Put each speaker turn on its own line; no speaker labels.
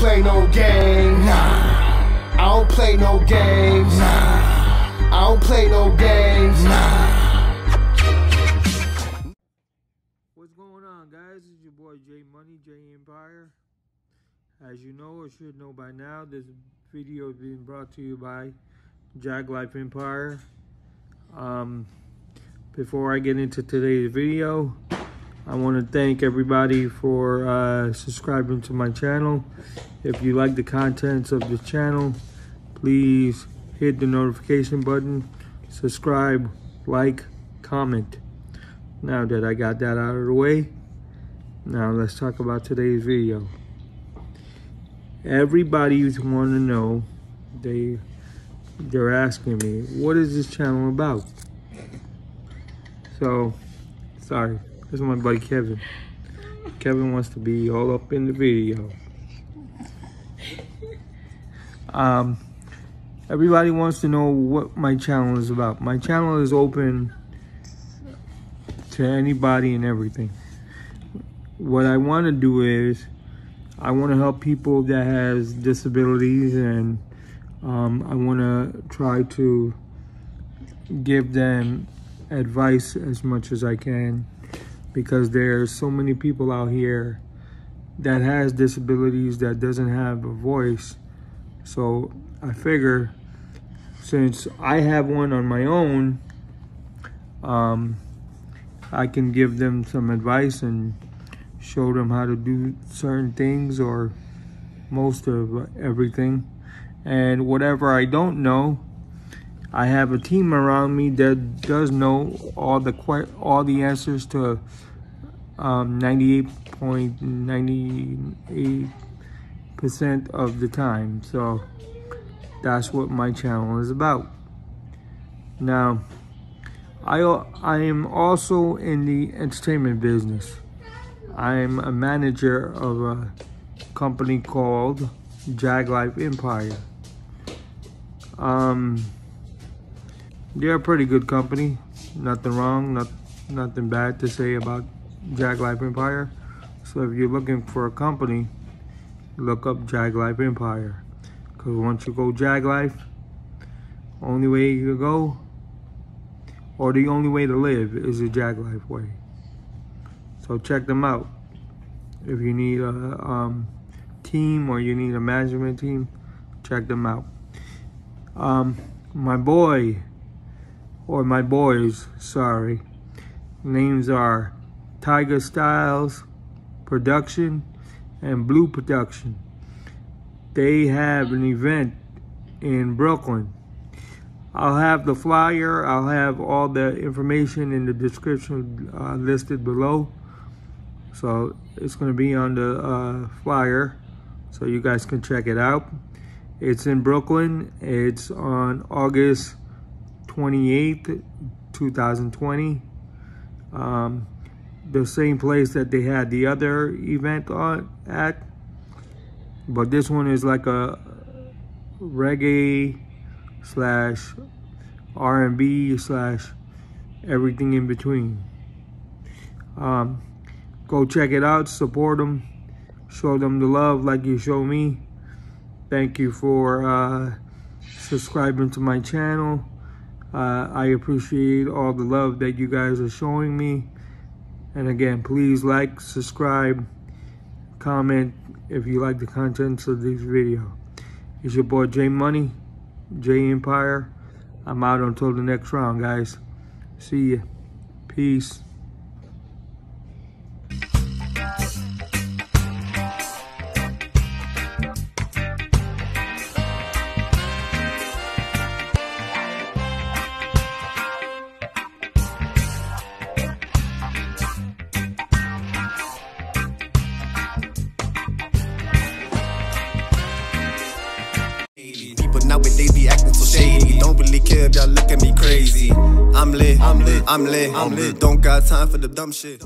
play no games. Nah. I don't play no games. Nah. I don't play no games. Nah.
What's going on, guys? It's your boy J Money, J Empire. As you know or should know by now, this video is being brought to you by Jag Life Empire. Um, before I get into today's video, I want to thank everybody for uh, subscribing to my channel. If you like the contents of this channel, please hit the notification button, subscribe, like, comment. Now that I got that out of the way, now let's talk about today's video. Everybody's want to know, they, they're asking me, what is this channel about? So, sorry. This is my buddy Kevin. Kevin wants to be all up in the video. Um, everybody wants to know what my channel is about. My channel is open to anybody and everything. What I want to do is I want to help people that has disabilities and um, I want to try to give them advice as much as I can because there's so many people out here that has disabilities that doesn't have a voice. So I figure since I have one on my own, um, I can give them some advice and show them how to do certain things or most of everything. And whatever I don't know, I have a team around me that does know all the all the answers to 98.98% um, of the time. So that's what my channel is about. Now, I, I am also in the entertainment business. I'm a manager of a company called Jag Life Empire. Um, they're a pretty good company. Nothing wrong, not, nothing bad to say about Jag Life Empire. So if you're looking for a company, look up Jag Life Empire. Because once you go Jag Life, only way you go, or the only way to live is the Jag Life way. So check them out. If you need a um, team or you need a management team, check them out. Um, my boy, or my boys, sorry, names are Tiger Styles Production and Blu Production. They have an event in Brooklyn. I'll have the flyer, I'll have all the information in the description uh, listed below. So it's going to be on the uh, flyer so you guys can check it out. It's in Brooklyn. It's on August 28th, 2020. Um, the same place that they had the other event on at. But this one is like a reggae slash R&B slash everything in between. Um, go check it out, support them, show them the love like you show me. Thank you for uh, subscribing to my channel. Uh, I appreciate all the love that you guys are showing me. And again, please like, subscribe, comment if you like the contents of this video. It's your boy J Money, J Empire. I'm out until the next round, guys. See ya. Peace.
Nowadays they be acting so shady. Don't really care if y'all look at me crazy. I'm lit, I'm lit, I'm lit, I'm lit. Don't got time for the dumb shit.